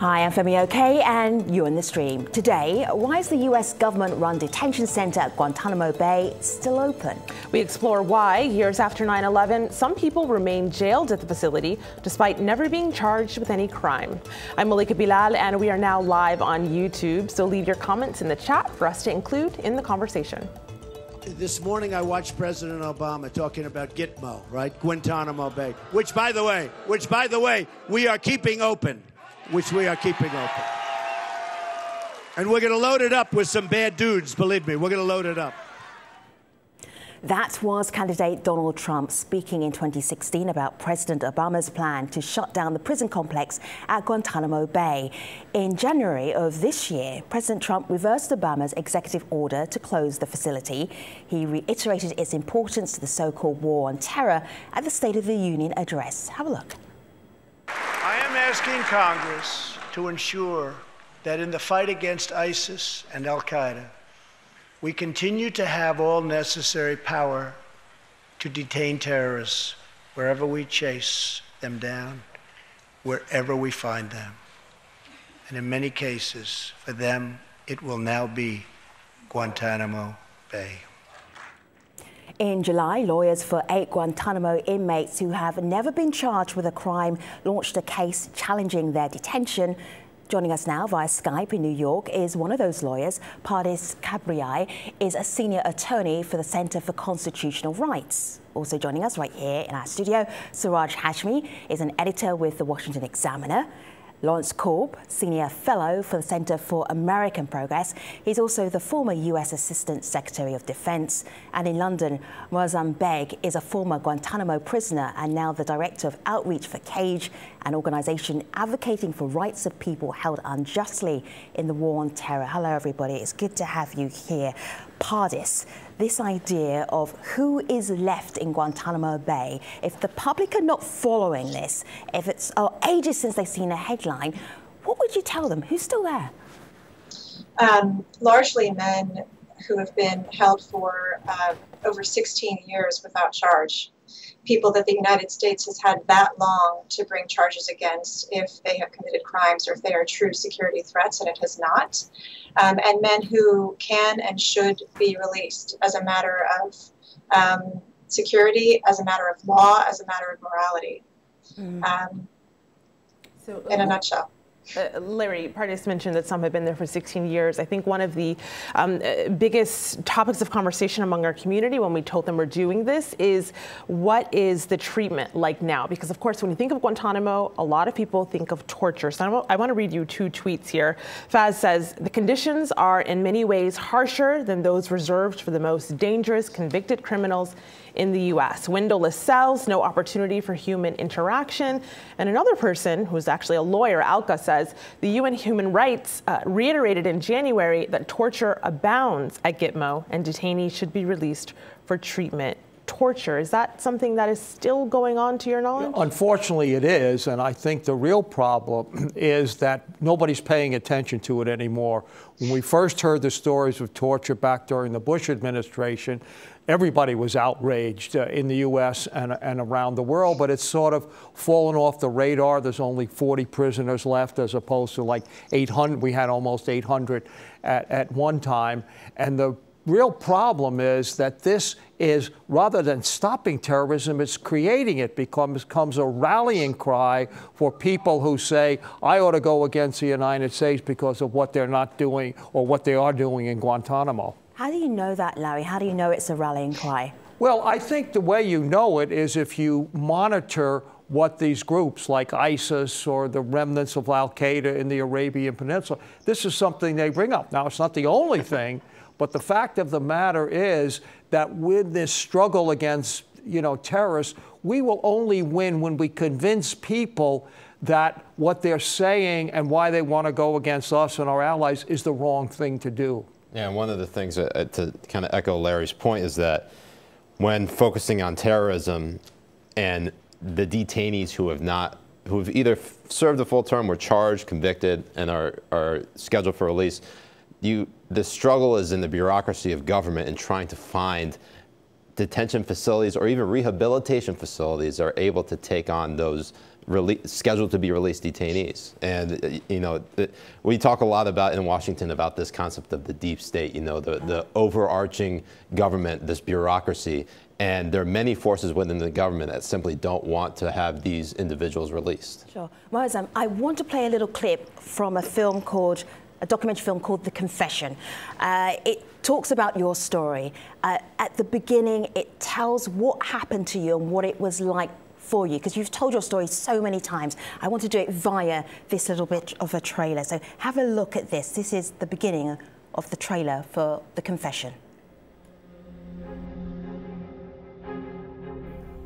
Hi, I'm Femi Oke, and you're in the stream. Today, why is the U.S. government run detention center at Guantanamo Bay still open? We explore why, years after 9 11, some people remain jailed at the facility despite never being charged with any crime. I'm Malika Bilal, and we are now live on YouTube, so leave your comments in the chat for us to include in the conversation. This morning, I watched President Obama talking about Gitmo, right? Guantanamo Bay, which, by the way, which, by the way, we are keeping open which we are keeping open. And we're going to load it up with some bad dudes, believe me. We're going to load it up. That was candidate Donald Trump speaking in 2016 about President Obama's plan to shut down the prison complex at Guantanamo Bay. In January of this year, President Trump reversed Obama's executive order to close the facility. He reiterated its importance to the so called war on terror at the State of the Union address. Have a look asking Congress to ensure that in the fight against ISIS and Al Qaeda, we continue to have all necessary power to detain terrorists wherever we chase them down, wherever we find them. And in many cases, for them, it will now be Guantanamo Bay. In July, lawyers for eight Guantanamo inmates who have never been charged with a crime launched a case challenging their detention. Joining us now via Skype in New York is one of those lawyers. Pardis Kebriaei is a senior attorney for the Center for Constitutional Rights. Also joining us right here in our studio, Siraj Hashmi is an editor with the Washington Examiner. Lawrence Korb, Senior Fellow for the Center for American Progress. He's also the former U.S. Assistant Secretary of Defense. And in London, Moazzam Begg is a former Guantanamo prisoner and now the Director of Outreach for CAGE, an organization advocating for rights of people held unjustly in the war on terror. Hello, everybody. It's good to have you here. Pardis, this idea of who is left in Guantanamo Bay, if the public are not following this, if it's oh, ages since they've seen a headline, what would you tell them? Who's still there? Um, largely men who have been held for uh, over 16 years without charge people that the United States has had that long to bring charges against if they have committed crimes or if they are true security threats, and it has not. Um, and men who can and should be released as a matter of um, security, as a matter of law, as a matter of morality. Mm. Um, so, in a nutshell. Uh, Larry Pardis mentioned that some have been there for 16 years. I think one of the um, uh, biggest topics of conversation among our community when we told them we're doing this is what is the treatment like now? Because, of course, when you think of Guantanamo, a lot of people think of torture. So I want to read you two tweets here. Faz says the conditions are in many ways harsher than those reserved for the most dangerous convicted criminals in the US. Windowless cells, no opportunity for human interaction. And another person, who's actually a lawyer, Alka, says the UN Human Rights uh, reiterated in January that torture abounds at Gitmo and detainees should be released for treatment torture. Is that something that is still going on to your knowledge? Unfortunately, it is. And I think the real problem is that nobody's paying attention to it anymore. When we first heard the stories of torture back during the Bush administration, everybody was outraged uh, in the U.S. And, and around the world, but it's sort of fallen off the radar. There's only 40 prisoners left as opposed to like 800. We had almost 800 at, at one time. And the real problem is that this is rather than stopping terrorism, it's creating it becomes, becomes a rallying cry for people who say, I ought to go against the United States because of what they're not doing or what they are doing in Guantanamo. How do you know that, Larry? How do you know it's a rallying cry? Well, I think the way you know it is if you monitor what these groups like ISIS or the remnants of Al Qaeda in the Arabian Peninsula, this is something they bring up. Now, it's not the only thing, but the fact of the matter is that with this struggle against you know, terrorists, we will only win when we convince people that what they're saying and why they want to go against us and our allies is the wrong thing to do. Yeah, and one of the things uh, to kind of echo Larry's point is that when focusing on terrorism and the detainees who have not, who have either served a full term, were charged, convicted, and are, are scheduled for release, you, the struggle is in the bureaucracy of government in trying to find detention facilities or even rehabilitation facilities are able to take on those scheduled to be released detainees. And, uh, you know, we talk a lot about in Washington about this concept of the deep state, you know, the, the overarching government, this bureaucracy. And there are many forces within the government that simply don't want to have these individuals released. Sure. Moazzam, I want to play a little clip from a film called, a documentary film called The Confession. Uh, it talks about your story. Uh, at the beginning, it tells what happened to you and what it was like for you because you've told your story so many times. I want to do it via this little bit of a trailer. So have a look at this. This is the beginning of the trailer for The Confession.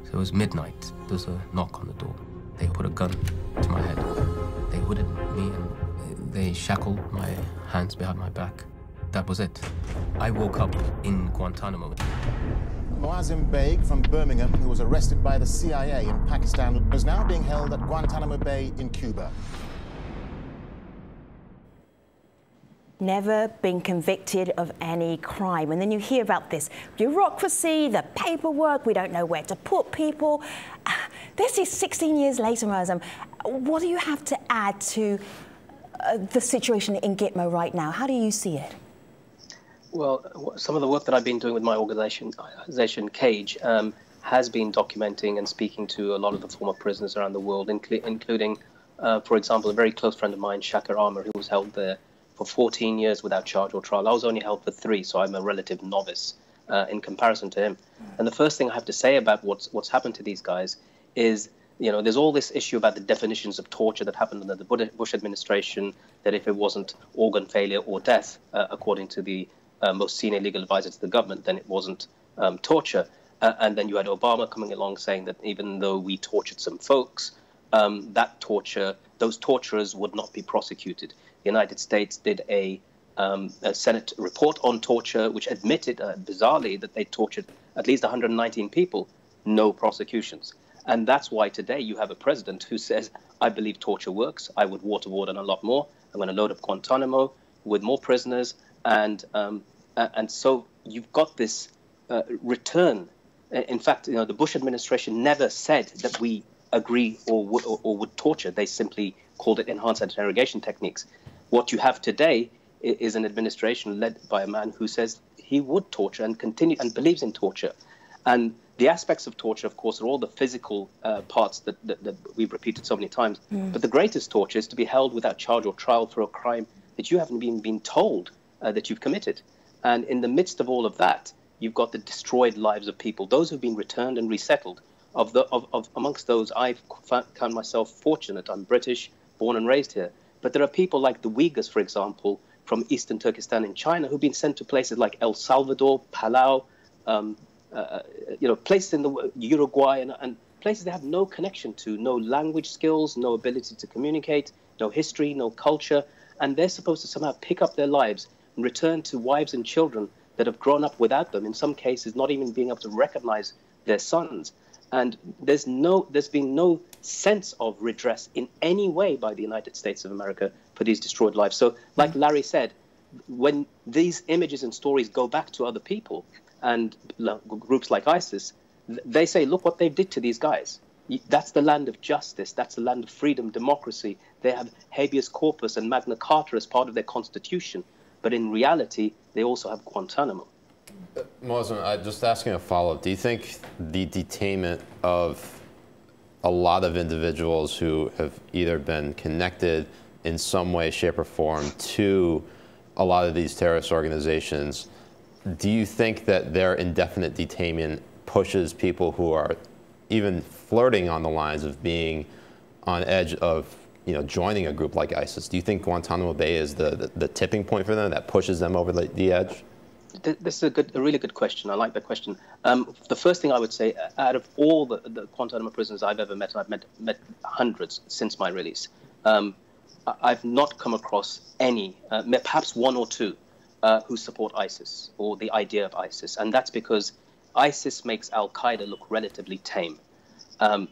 So it was midnight. There was a knock on the door. They put a gun to my head. They hooded me and they shackled my hands behind my back. That was it. I woke up in Guantanamo. Moazzam Begg from Birmingham, who was arrested by the CIA in Pakistan, is now being held at Guantanamo Bay in Cuba. Never been convicted of any crime. And then you hear about this bureaucracy, the paperwork, we don't know where to put people. This is 16 years later, Moazzam. What do you have to add to uh, the situation in Gitmo right now? How do you see it? Well, some of the work that I've been doing with my organization, organization Cage, um, has been documenting and speaking to a lot of the former prisoners around the world, incl- including, uh, for example, a very close friend of mine, Shaker Aamer, who was held there for 14 years without charge or trial. I was only held for three, so I'm a relative novice uh, in comparison to him. And the first thing I have to say about what's what's happened to these guys is you know, there's all this issue about the definitions of torture that happened under the Bush administration, that if it wasn't organ failure or death, uh, according to the uh, most senior legal advisor to the government, then it wasn't um, torture. Uh, and then you had Obama coming along saying that even though we tortured some folks, um, that torture, those torturers would not be prosecuted. The United States did a, um, a Senate report on torture, which admitted uh, bizarrely that they tortured at least 119 people, no prosecutions. And that's why today you have a president who says, I believe torture works. I would waterboard on a lot more. I'm going to load up Guantanamo with more prisoners. And um, uh, and so you've got this uh, return. In fact, you know, the Bush administration never said that we agree or, w- or, or would torture. They simply called it enhanced interrogation techniques. What you have today is an administration led by a man who says he would torture and continue and believes in torture. And the aspects of torture, of course, are all the physical uh, parts that, that, that, we've repeated so many times. Mm. But the greatest torture is to be held without charge or trial for a crime that you haven't even been told uh, that you've committed. And in the midst of all of that, you've got the destroyed lives of people, those who've been returned and resettled. Of, the, of, of amongst those, I've found myself fortunate. I'm British, born and raised here. But there are people like the Uyghurs, for example, from eastern Turkestan in China, who've been sent to places like El Salvador, Palau, um, uh, uh you know, places in the Uruguay, and, and places they have no connection to, no language skills, no ability to communicate, no history, no culture, and they're supposed to somehow pick up their lives and return to wives and children that have grown up without them, in some cases not even being able to recognize their sons. And there's no, there's been no sense of redress in any way by the United States of America for these destroyed lives. So, like Larry said, when these images and stories go back to other people and groups like ISIS, they say, look what they did to these guys. That's the land of justice. That's the land of freedom, democracy. They have habeas corpus and Magna Carta as part of their constitution. But in reality, they also have Guantanamo. Uh, I'm just asking a follow-up. Do you think the detainment of a lot of individuals who have either been connected in some way, shape, or form to a lot of these terrorist organizations, do you think that their indefinite detainment pushes people who are even flirting on the lines of being on edge of you know, joining a group like ISIS? Do you think Guantanamo Bay is the, the, the tipping point for them that pushes them over the, the edge? This is a good, a really good question. I like that question. Um, the first thing I would say, out of all the, the Guantanamo prisoners I've ever met, and I've met, met hundreds since my release, um, I've not come across any, uh, perhaps one or two, uh, who support ISIS or the idea of ISIS, and that's because ISIS makes Al Qaeda look relatively tame. Um,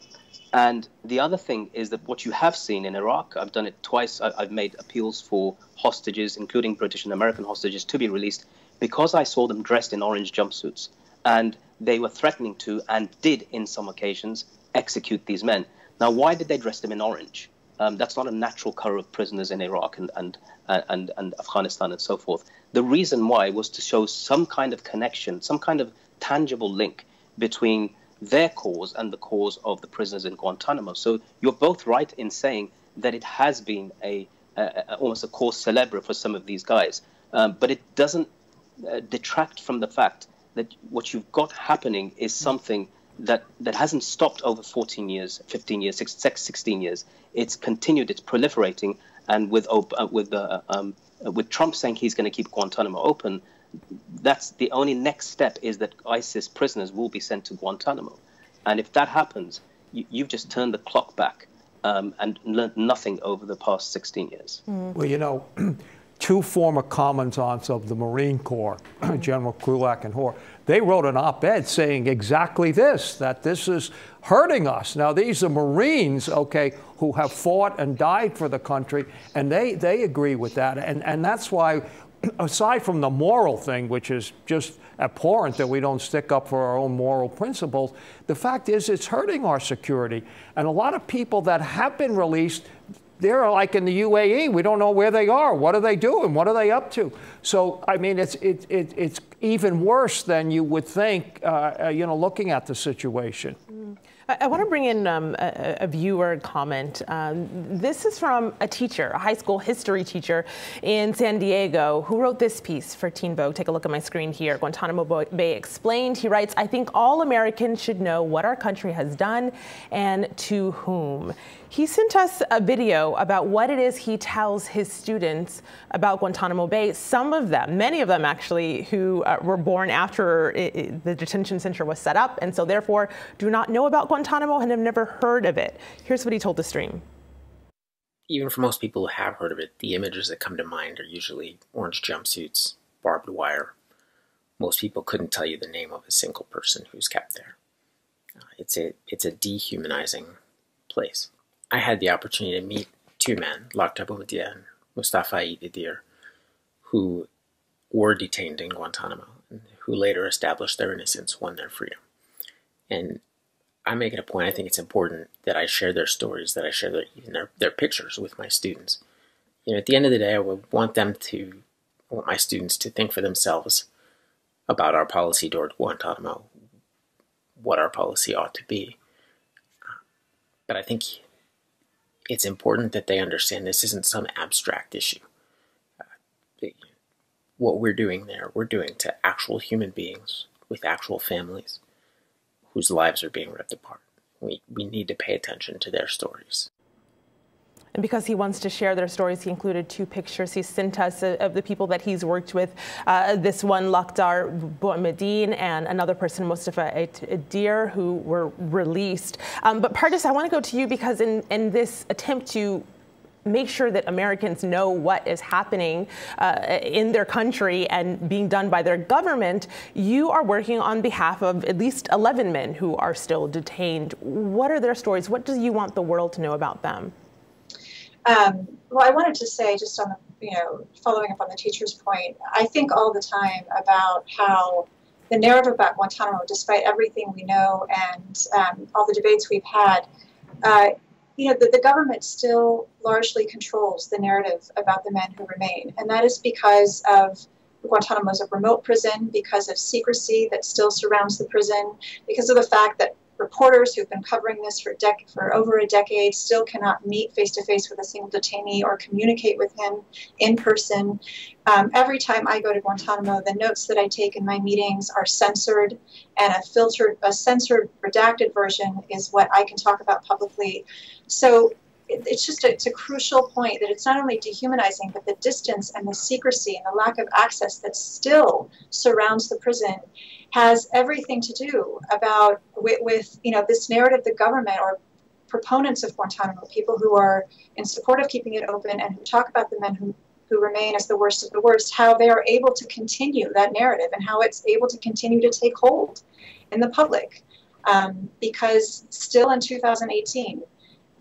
and the other thing is that what you have seen in Iraq, I've done it twice. I've made appeals for hostages, including British and American hostages, to be released because I saw them dressed in orange jumpsuits. And they were threatening to, and did in some occasions, execute these men. Now, why did they dress them in orange? Um, that's not a natural color of prisoners in Iraq and, and, and, and Afghanistan and so forth. The reason why was to show some kind of connection, some kind of tangible link between their cause and the cause of the prisoners in Guantanamo. So you're both right in saying that it has been a, a, a almost a cause celebre for some of these guys, um, but it doesn't uh, detract from the fact that what you've got happening is something that, that hasn't stopped over 14 years, 15 years, 16 years. It's continued, it's proliferating, and with uh, with uh, um, with Trump saying he's going to keep Guantanamo open, that's the only next step is that ISIS prisoners will be sent to Guantanamo, and if that happens, you, have just turned the clock back um, and learned nothing over the past 16 years. Mm. Well, you know. two former commandants of the Marine Corps, General Krulak and Hoar, they wrote an op-ed saying exactly this, that this is hurting us. Now, these are Marines, okay, who have fought and died for the country, and they, they agree with that. And, and that's why, aside from the moral thing, which is just abhorrent that we don't stick up for our own moral principles, the fact is it's hurting our security. And a lot of people that have been released they're like in the UAE. We don't know where they are. What are they doing? What are they up to? So, I mean, it's, it, it, it's even worse than you would think, uh, uh you know, looking at the situation. Mm. I, want to bring in um, a, a, viewer comment. Um, this is from a teacher, a high school history teacher in San Diego, who wrote this piece for Teen Vogue. Take a look at my screen here. Guantanamo Bay explained. He writes, I think all Americans should know what our country has done and to whom. He sent us a video about what it is he tells his students about Guantanamo Bay. Some of them, many of them actually, who uh, were born after it, it, the detention center was set up and so therefore do not know about Guantanamo and have never heard of it. Here's what he told the stream. Even for most people who have heard of it, the images that come to mind are usually orange jumpsuits, barbed wire. Most people couldn't tell you the name of a single person who's kept there. Uh, it's a it's a dehumanizing place. I had the opportunity to meet two men, Lakhdar Boumediene and Mustafa Idir, who were detained in Guantanamo, and who later established their innocence, won their freedom. And I make it a point, I think it's important that I share their stories, that I share their, even their, their pictures with my students. You know, at the end of the day, I would want them to, I want my students to think for themselves about our policy toward Guantanamo, what our policy ought to be. But I think it's important that they understand this isn't some abstract issue. Uh, what we're doing there, we're doing to actual human beings with actual families whose lives are being ripped apart. We, we need to pay attention to their stories. And because he wants to share their stories, he included two pictures he sent us of the people that he's worked with. Uh, this one, Lakhdar Boumediene, and another person, Mustafa Idir, who were released. Um, but Pardis, I want to go to you because in, in this attempt to make sure that Americans know what is happening uh, in their country and being done by their government, you are working on behalf of at least 11 men who are still detained. What are their stories? What do you want the world to know about them? Um, well, I wanted to say, just on the, you know, following up on the teacher's point, I think all the time about how the narrative about Guantanamo, despite everything we know and um, all the debates we've had, uh, you know, the, the government still largely controls the narrative about the men who remain. And that is because of Guantanamo is a remote prison, because of secrecy that still surrounds the prison, because of the fact that reporters who've been covering this for, dec- for over a decade still cannot meet face to face with a single detainee or communicate with him in person. Um, every time I go to Guantanamo, the notes that I take in my meetings are censored, and a filtered, a censored, redacted version is what I can talk about publicly. So it's just a, it's a crucial point that it's not only dehumanizing, but the distance and the secrecy and the lack of access that still surrounds the prison has everything to do about with, with you know this narrative the government or proponents of Guantanamo, people who are in support of keeping it open and who talk about the men who, who remain as the worst of the worst, how they are able to continue that narrative and how it's able to continue to take hold in the public. Um, because still in 2018,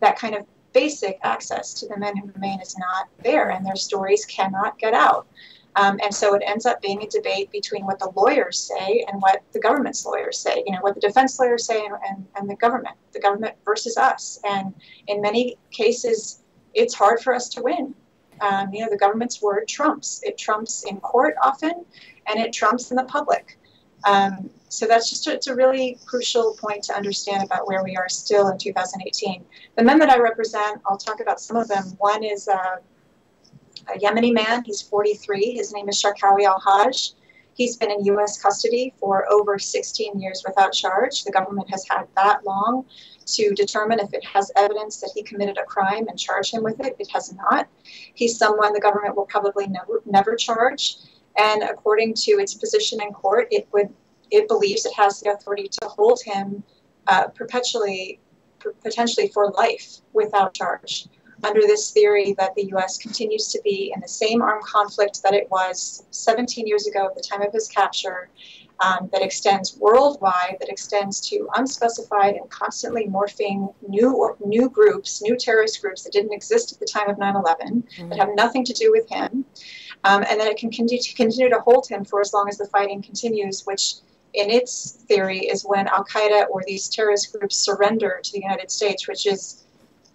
that kind of basic access to the men who remain is not there and their stories cannot get out. Um, and so it ends up being a debate between what the lawyers say and what the government's lawyers say, you know, what the defense lawyers say and, and, and the government, the government versus us. And in many cases, it's hard for us to win. Um, you know, the government's word trumps. It trumps in court often, and it trumps in the public. Um, so that's just a, it's a really crucial point to understand about where we are still in 2018. The men that I represent, I'll talk about some of them. One is uh, a Yemeni man. He's 43. His name is Sharkawi Al Haj. He's been in U.S. custody for over 16 years without charge. The government has had that long to determine if it has evidence that he committed a crime and charge him with it. It has not. He's someone the government will probably never, never charge. And according to its position in court, it would it believes it has the authority to hold him uh, perpetually, potentially for life without charge under this theory that the U.S. continues to be in the same armed conflict that it was 17 years ago at the time of his capture, um, that extends worldwide, that extends to unspecified and constantly morphing new or new groups, new terrorist groups that didn't exist at the time of 9/11, mm-hmm. that have nothing to do with him, um, and that it can continue to, continue to hold him for as long as the fighting continues, which in its theory is when Al Qaeda or these terrorist groups surrender to the United States, which is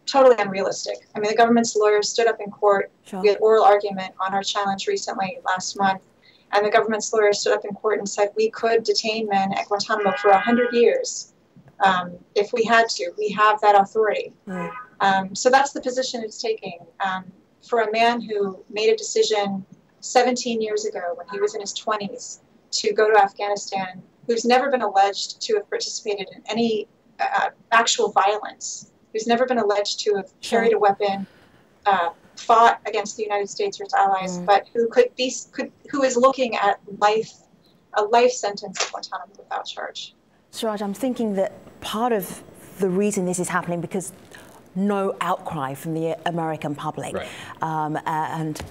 totally unrealistic. I mean, the government's lawyers stood up in court. Sure. We had oral argument on our challenge recently last month, and the government's lawyers stood up in court and said we could detain men at Guantanamo for 100 years um, if we had to. We have that authority. Um, so that's the position it's taking. Um, for a man who made a decision 17 years ago when he was in his 20s to go to Afghanistan, who's never been alleged to have participated in any uh, actual violence who's never been alleged to have carried a weapon, uh, fought against the United States or its allies, mm. but who could be could who is looking at life, a life sentence at Guantanamo without charge. Siraj, I'm thinking that part of the reason this is happening because no outcry from the American public, right. um, uh, and uh,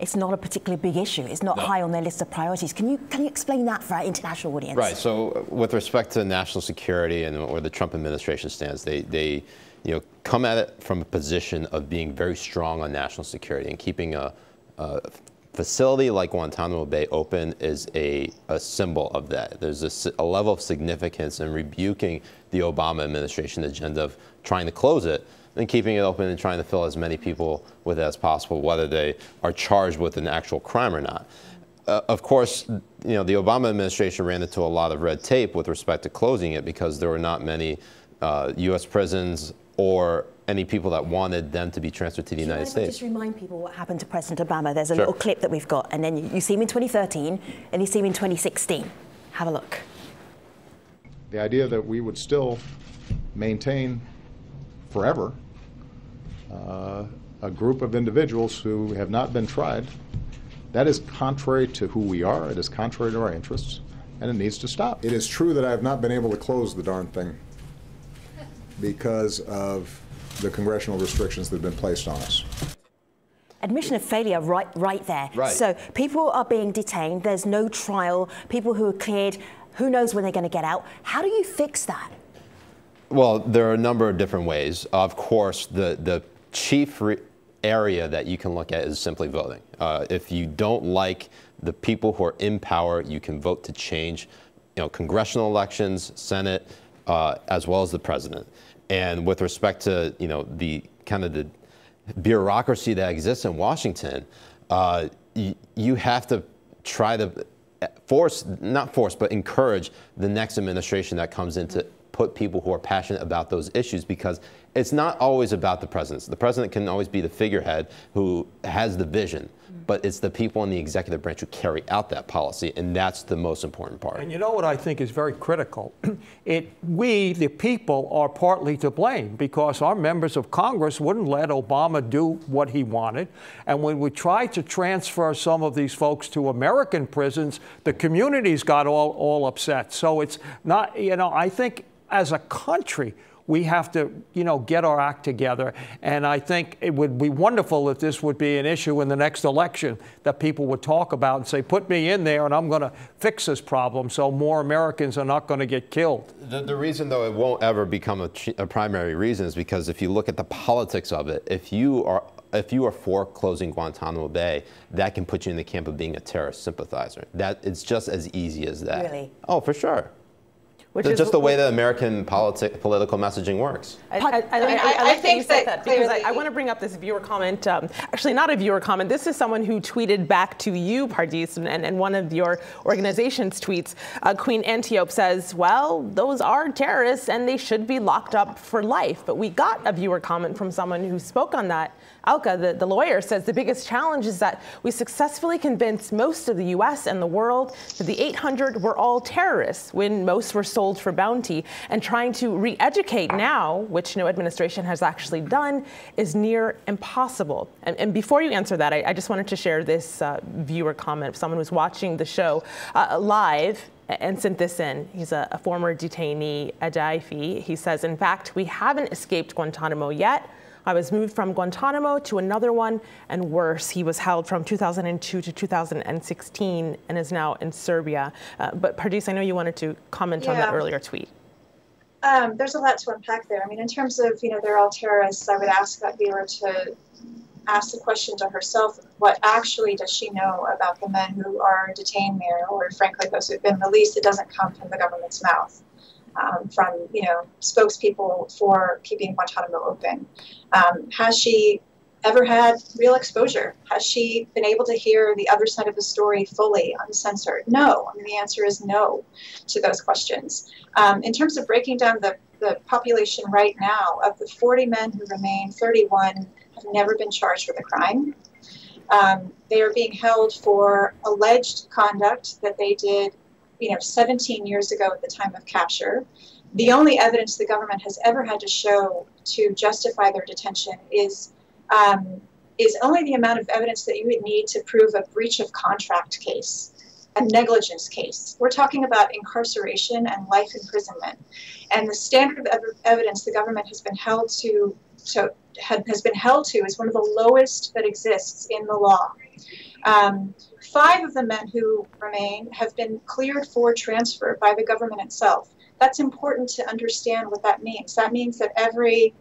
it's not a particularly big issue. It's not no. high on their list of priorities. Can you can you explain that for our international audience? Right. So, uh, with respect to national security and where the Trump administration stands, they they you know come at it from a position of being very strong on national security and keeping a, a facility like Guantanamo Bay open is a, a symbol of that. There's a, a, level of significance in rebuking the Obama administration agenda of trying to close it and keeping it open and trying to fill as many people with it as possible, whether they are charged with an actual crime or not. Uh, of course, you know, the Obama administration ran into a lot of red tape with respect to closing it because there were not many uh, U.S. prisons or any people that wanted them to be transferred to the United States. Just remind people what happened to President Obama. There's a sure. little clip that we've got, and then you, you see him in 2013, and you see him in 2016. Have a look. The idea that we would still maintain forever Uh, a group of individuals who have not been tried. That is contrary to who we are, it is contrary to our interests, and it needs to stop. It is true that I have not been able to close the darn thing because of the congressional restrictions that have been placed on us admission of failure right right there. Right. So people are being detained, there's no trial, people who are cleared, who knows when they're going to get out. How do you fix that? Well, there are a number of different ways. Of course, the, the chief area that you can look at is simply voting. Uh, if you don't like the people who are in power, you can vote to change, you know, congressional elections, Senate, uh, as well as the president. And with respect to, you know, the kind of the bureaucracy that exists in Washington, uh, you have to try to force, not force, but encourage the next administration that comes in to put people who are passionate about those issues because it's not always about the president. The president can always be the figurehead who has the vision, mm-hmm. but it's the people in the executive branch who carry out that policy, and that's the most important part. And you know what I think is very critical? it, we, the people, are partly to blame because our members of Congress wouldn't let Obama do what he wanted. And when we tried to transfer some of these folks to American prisons, the communities got all, all upset. So it's not, you know, I think as a country, we have to, you know, get our act together. And I think it would be wonderful if this would be an issue in the next election that people would talk about and say, put me in there and I'm going to fix this problem so more Americans are not going to get killed. The, the reason, though, it won't ever become a, a primary reason is because if you look at the politics of it, if you are if you are for closing Guantanamo Bay, that can put you in the camp of being a terrorist sympathizer. That it's just as easy as that. Really? Oh, for sure. Which That's is just the way that American politi- political messaging works. I, I, I, I mean, I, I- I like I that think that that because I, clearly- I want to bring up this viewer comment. Um, actually, not a viewer comment. This is someone who tweeted back to you, Pardis, and, and, and one of your organization's tweets. Uh, Queen Antiope says, "Well, those are terrorists, and they should be locked up for life." But we got a viewer comment from someone who spoke on that. Alka, the, the lawyer, says the biggest challenge is that we successfully convinced most of the U.S. and the world that the 800 were all terrorists when most were sold for bounty. And trying to re educate now, which no administration has actually done, is near impossible. And, and before you answer that, I, I, just wanted to share this uh, viewer comment of someone was watching the show uh, live and sent this in. He's a, a former detainee, Adayfi. He says, In fact, we haven't escaped Guantanamo yet. I was moved from Guantanamo to another one, and worse, he was held from 2002 to 2016 and is now in Serbia. Uh, but Pardis, I know you wanted to comment on that earlier tweet. Um, there's a lot to unpack there. I mean, in terms of, you know, they're all terrorists, I would ask that viewer to ask the question to herself what actually does she know about the men who are detained there, or frankly, those who've been released? It doesn't come from the government's mouth. Um, from you know spokespeople for keeping Guantanamo open. Um, has she ever had real exposure? Has she been able to hear the other side of the story fully, uncensored? No. I mean, the answer is no to those questions. Um, in terms of breaking down the, the population right now, of the 40 men who remain, 31 have never been charged with a crime. Um, they are being held for alleged conduct that they did you know, 17 years ago at the time of capture. The only evidence the government has ever had to show to justify their detention is um, is only the amount of evidence that you would need to prove a breach of contract case, a negligence case. We're talking about incarceration and life imprisonment, and the standard of ev- evidence the government has been held to, to has been held to is one of the lowest that exists in the law. Um, five of the men who remain have been cleared for transfer by the government itself. That's important to understand what that means. That means that every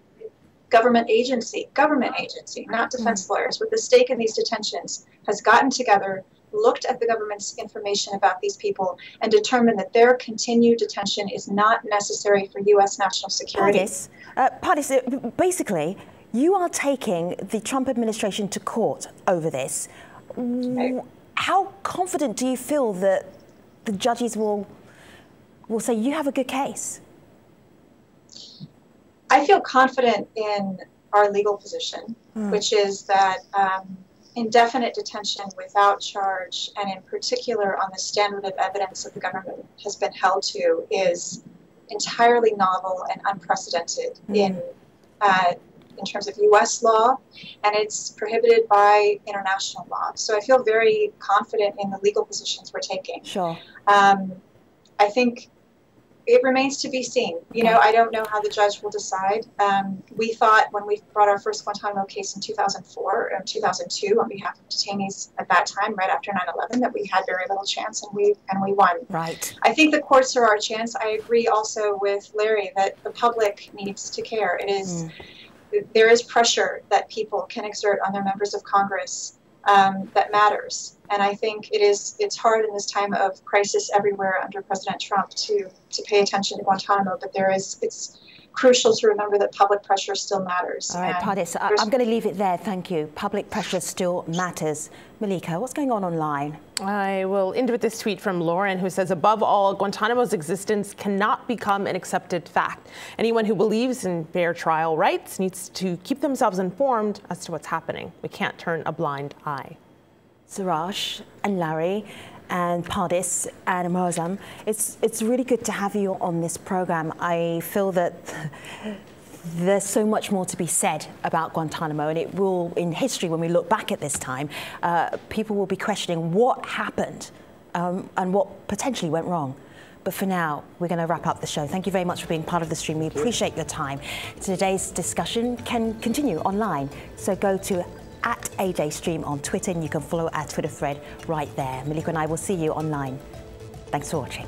government agency, government agency, not defense lawyers, with a stake in these detentions, has gotten together, looked at the government's information about these people, and determined that their continued detention is not necessary for U.S. national security. Pardis, uh, Pardis, basically, you are taking the Trump administration to court over this. W- How confident do you feel that the judges will will say you have a good case? I feel confident in our legal position, Mm. which is that um, indefinite detention without charge, and in particular on the standard of evidence that the government has been held to, is entirely novel and unprecedented Mm. in uh, in terms of U.S. law, and it's prohibited by international law. So I feel very confident in the legal positions we're taking. Sure. Um, I think it remains to be seen. You know, I don't know how the judge will decide. Um, we thought when we brought our first Guantanamo case in 2004 or 2002 on behalf of detainees at that time, right after 9/11, that we had very little chance, and we and we won. Right. I think the courts are our chance. I agree also with Larry that the public needs to care. It is there is pressure that people can exert on their members of Congress um, that matters. And I think it is it's hard in this time of crisis everywhere under President Trump to to pay attention to Guantanamo. But there is it's crucial to remember that public pressure still matters. All right, Pardis, I- there's- I'm going to leave it there. Thank you. Public pressure still matters. Malika, what's going on online? I will end with this tweet from Lauren, who says, Above all, Guantanamo's existence cannot become an accepted fact. Anyone who believes in fair trial rights needs to keep themselves informed as to what's happening. We can't turn a blind eye. Siraj and Larry and Pardis and Moazzam, it's, it's really good to have you on this program. I feel that there's so much more to be said about Guantanamo, and it will, in history, when we look back at this time, uh, people will be questioning what happened um, and what potentially went wrong. But for now, we're going to wrap up the show. Thank you very much for being part of the stream. We appreciate your time. Today's discussion can continue online, so go to at AJ Stream on Twitter, and you can follow our Twitter thread right there. Malika and I will see you online. Thanks for watching.